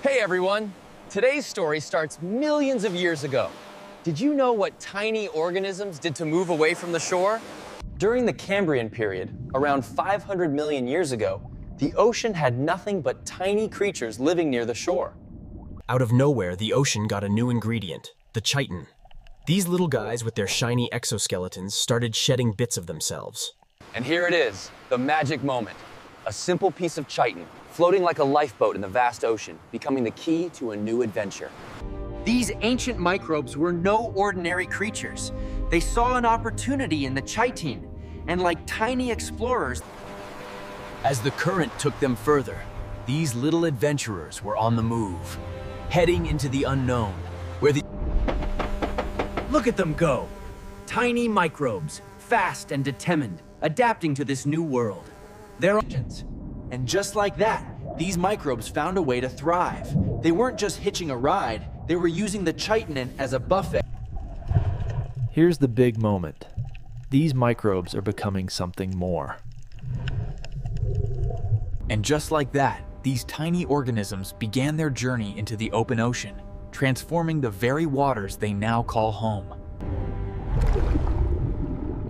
Hey everyone! Today's story starts millions of years ago. Did you know what tiny organisms did to move away from the shore? During the Cambrian period, around 500 million years ago, the ocean had nothing but tiny creatures living near the shore. Out of nowhere, the ocean got a new ingredient, the chitin. These little guys with their shiny exoskeletons started shedding bits of themselves. And here it is, the magic moment. A simple piece of chitin, floating like a lifeboat in the vast ocean, becoming the key to a new adventure. These ancient microbes were no ordinary creatures. They saw an opportunity in the chitin, and like tiny explorers, As the current took them further, these little adventurers were on the move, heading into the unknown, where the look at them go. Tiny microbes, fast and determined, adapting to this new world. They're agents. And just like that, these microbes found a way to thrive. They weren't just hitching a ride, they were using the chitin as a buffet. Here's the big moment. These microbes are becoming something more. And just like that, these tiny organisms began their journey into the open ocean, transforming the very waters they now call home.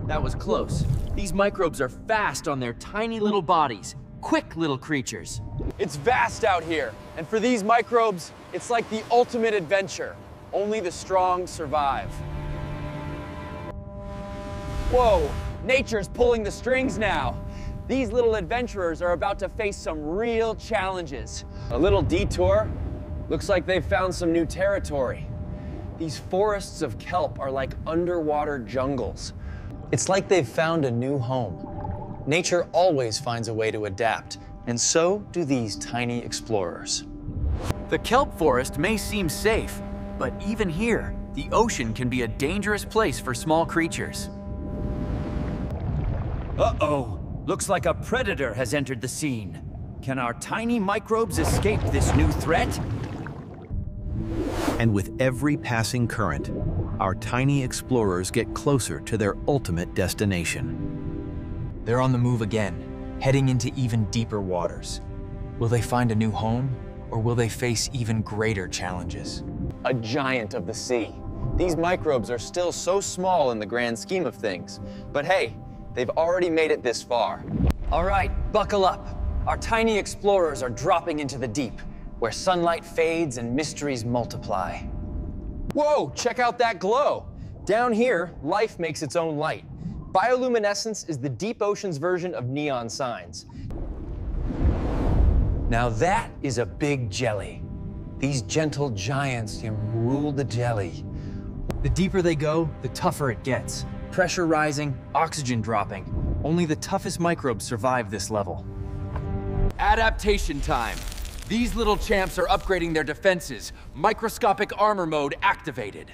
That was close. These microbes are fast on their tiny little bodies, quick little creatures. It's vast out here, and for these microbes, it's like the ultimate adventure. Only the strong survive. Whoa, nature's pulling the strings now. These little adventurers are about to face some real challenges. A little detour. Looks like they've found some new territory. These forests of kelp are like underwater jungles. It's like they've found a new home. Nature always finds a way to adapt, and so do these tiny explorers. The kelp forest may seem safe, but even here, the ocean can be a dangerous place for small creatures. Uh-oh. Looks like a predator has entered the scene. Can our tiny microbes escape this new threat? And with every passing current, our tiny explorers get closer to their ultimate destination. They're on the move again, heading into even deeper waters. Will they find a new home, or will they face even greater challenges? A giant of the sea. These microbes are still so small in the grand scheme of things. But hey, they've already made it this far. All right, buckle up. Our tiny explorers are dropping into the deep, where sunlight fades and mysteries multiply. Whoa, check out that glow. Down here, life makes its own light. Bioluminescence is the deep ocean's version of neon signs. Now that is a big jelly. These gentle giants rule the jelly. The deeper they go, the tougher it gets. Pressure rising, oxygen dropping. Only the toughest microbes survive this level. Adaptation time. These little champs are upgrading their defenses. Microscopic armor mode activated.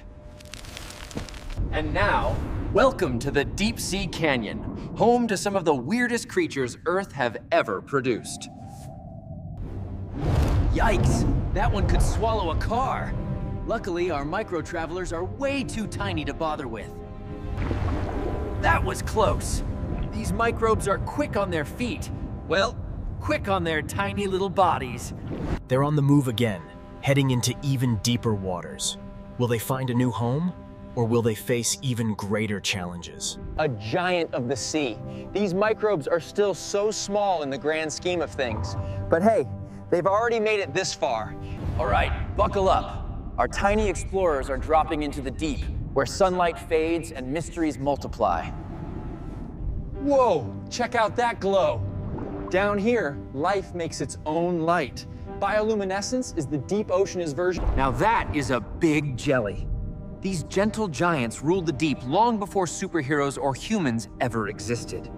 And now, welcome to the Deep Sea Canyon, home to some of the weirdest creatures Earth have ever produced. Yikes! That one could swallow a car. Luckily, our micro-travelers are way too tiny to bother with. That was close. These microbes are quick on their feet. Well, quick on their tiny little bodies. they're on the move again, heading into even deeper waters. Will they find a new home, or will they face even greater challenges? A giant of the sea. These microbes are still so small in the grand scheme of things. But hey, they've already made it this far. All right, buckle up. Our tiny explorers are dropping into the deep, where sunlight fades and mysteries multiply. Whoa, check out that glow. Down here, life makes its own light. Bioluminescence is the deep ocean's version. Now that is a big jelly. These gentle giants ruled the deep long before superheroes or humans ever existed.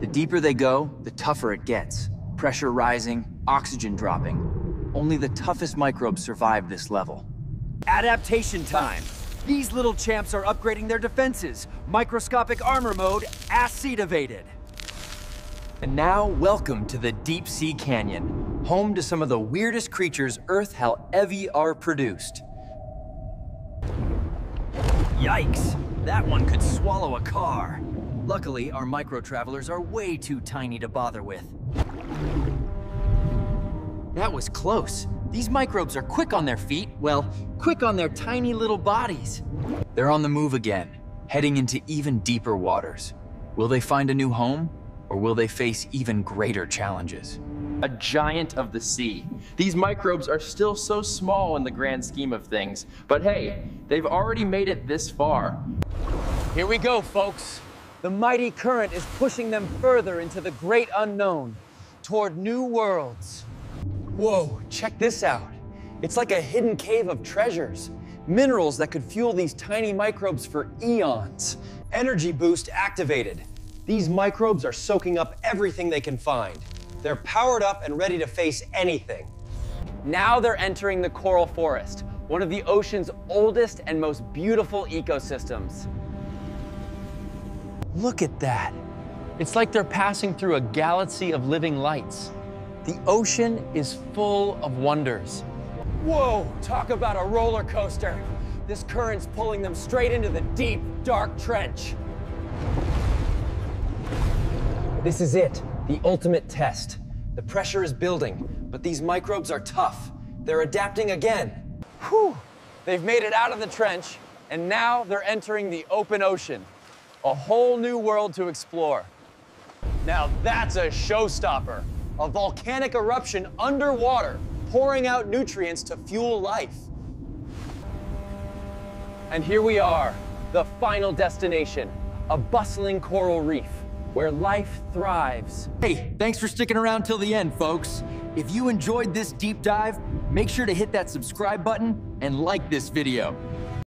The deeper they go, the tougher it gets. Pressure rising, oxygen dropping. Only the toughest microbes survive this level. Adaptation time! These little champs are upgrading their defenses. Microscopic armor mode activated. And now, welcome to the Deep Sea Canyon, home to some of the weirdest creatures Earth has ever produced. Yikes! That one could swallow a car. Luckily, our micro-travelers are way too tiny to bother with. That was close. These microbes are quick on their feet, well, quick on their tiny little bodies. They're on the move again, heading into even deeper waters. Will they find a new home, or will they face even greater challenges? A giant of the sea. These microbes are still so small in the grand scheme of things, but hey, they've already made it this far. Here we go, folks. The mighty current is pushing them further into the great unknown, toward new worlds. Whoa, check this out. It's like a hidden cave of treasures. Minerals that could fuel these tiny microbes for eons. Energy boost activated. These microbes are soaking up everything they can find. They're powered up and ready to face anything. Now they're entering the coral forest, one of the ocean's oldest and most beautiful ecosystems. Look at that. It's like they're passing through a galaxy of living lights. The ocean is full of wonders. Whoa, talk about a roller coaster. This current's pulling them straight into the deep, dark trench. This is it, the ultimate test. The pressure is building, but these microbes are tough. They're adapting again. Whew! They've made it out of the trench, and now they're entering the open ocean. A whole new world to explore. Now that's a showstopper. A volcanic eruption underwater, pouring out nutrients to fuel life. And here we are, the final destination, a bustling coral reef where life thrives. Hey, thanks for sticking around till the end, folks. If you enjoyed this deep dive, make sure to hit that subscribe button and like this video.